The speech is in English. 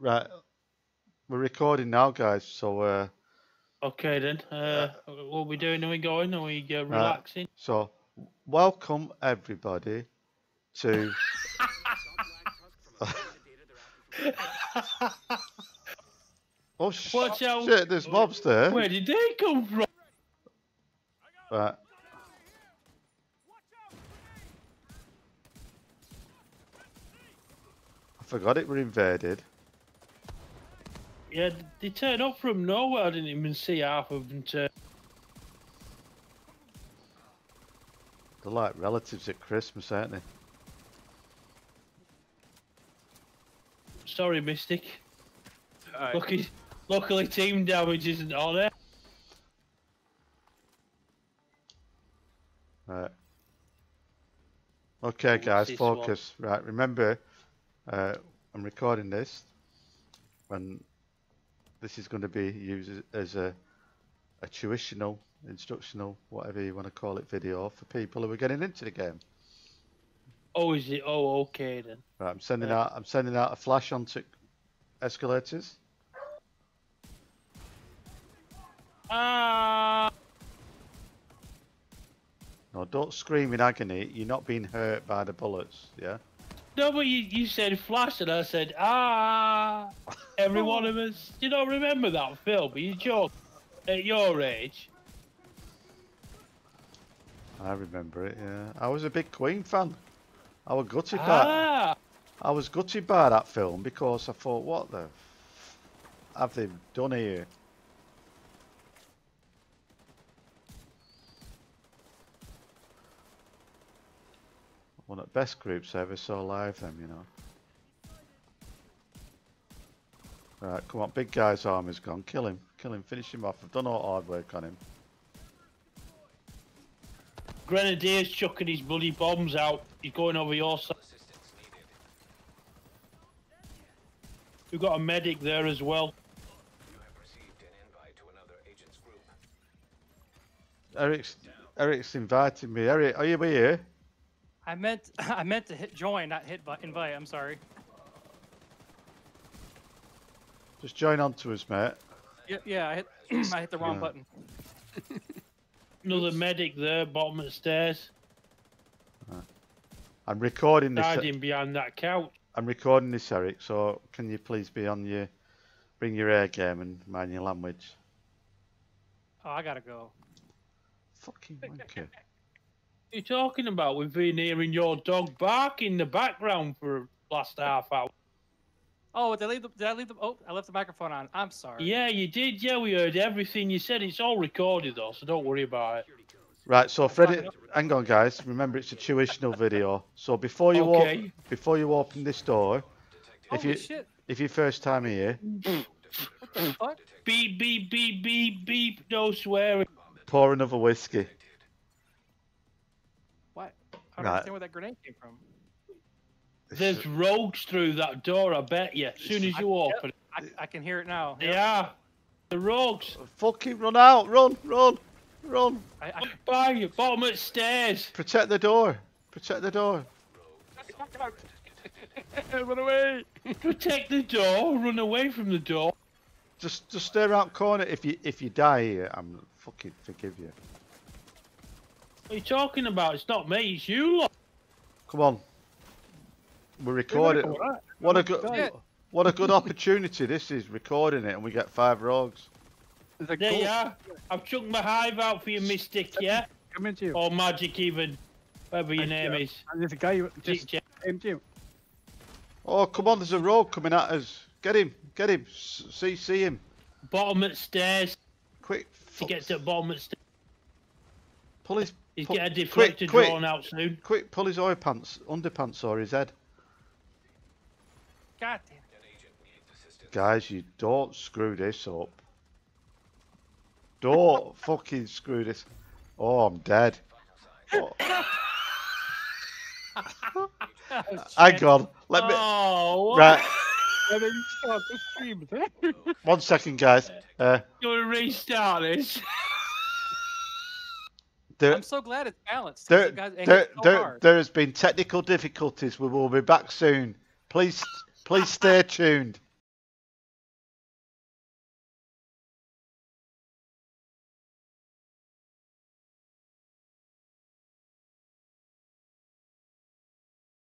Right. We're recording now, guys. So, uh, Okay then. Uh, what are we doing? Are we going? Are we uh, relaxing? so welcome everybody to. oh sh- Watch out. shit! There's mobs there. Where did they come from? Right. I forgot it were invaded. Yeah, they turned up from nowhere. I didn't even see half of them turn. They're like relatives at Christmas, aren't they? Sorry, Mystic. Lucky, luckily, team damage isn't on it. Right. Okay, What's guys, this one? focus. Right, remember, uh, I'm recording this when this is going to be used as- a, a tuitional, instructional, whatever you want to call it, video for people who are getting into the game. Oh, is it? Oh, okay then. Right, I'm sending Yeah. out. I'm sending out a flash onto escalators. Ah, No, don't scream in agony. You're not being hurt by the bullets. Yeah. No, but you, you said flash and I said ah. Every one of us. You don't remember that film? But you joke at your age. I remember it. Yeah. I was a big Queen fan. I was gutted by. Ah, I was gutted by that film because I thought, what the f- have they done here? One of the best groups I ever saw live, them, you know. Right, come on, big guy's arm is gone. Kill him, kill him, finish him off. I've done all the hard work on him. Grenadier's chucking his bloody bombs out. He's going over your side. We've got a medic there as well. Eric's, Eric's invited me. Eric, are you here? I meant I meant to hit join, not hit bu- invite. I'm sorry. Just join on to us, mate. Yeah, yeah, I hit I hit the wrong Yeah. button. Another medic there, bottom of the stairs, uh, I'm recording this. Uh, hiding behind that couch. I'm recording this, Eric. So can you please be on your, bring your air game and mind your language. Oh, I gotta go. Fucking wanker. What are you talking about? We've been hearing your dog bark in the background for the last half hour. Oh, did I leave the? Did I leave the? Oh, I left the microphone on. I'm sorry. Yeah, you did. Yeah, we heard everything you said. It's all recorded though, so don't worry about it. Right. So Freddie, hang on, guys. Remember, it's a tuitional video. So before you op- Okay. before you open this door, if Holy you shit! if your first time here, What the fuck? Beep, beep, beep, beep, beep. No swearing. pour another whiskey. What? I don't Right. understand where that grenade came from. There's rogues through that door, I bet you. As soon as you open it. I, I can hear it now. They are. The rogues. Oh, fucking run out! Run! Run! Run! I, I, By you, bottom of the stairs. Protect the door! Protect the door! run away! Protect the door. Run away from the door. Just just stay around corner. If you if you die here, I'm fucking forgive you. What are you talking about? It's not me. It's you lot. Come on. We're recording. What a good Yeah. what a good opportunity this is recording it and we get five rogues. There goat you are. I've chucked my hive out for you, Mystic, yeah? Come to you. Or Magic even. Whatever your Thank name you. is. And there's a guy just check. aimed you. Oh come on, there's a rogue coming at us. Get him, get him. See see him. Bottom of the stairs. Quick. He gets to the bottom of the stairs. Pull his He's Quick, getting a quick, deflector quick. drawn out soon. quick pull his oil pants underpants or his head. God damn it! Guys, you don't screw this up. Don't fucking screw this. Oh, I'm dead. Oh, hang on. Let me. Oh, what? Right. And then you start the stream there. One second, guys. Uh, You want to restart this? There, I'm so glad it's balanced. there, guys aimed there, so there, there has been technical difficulties. We will be back soon. Please, please stay tuned.